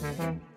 Mm-hmm.